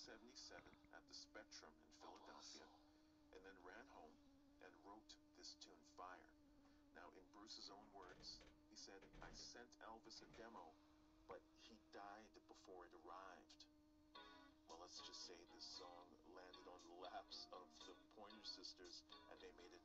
1977 at the Spectrum in Philadelphia, and then ran home and wrote this tune, Fire. Now, in Bruce's own words, he said, I sent Elvis a demo, but he died before it arrived. Well, let's just say this song landed on the laps of the Pointer Sisters, and they made it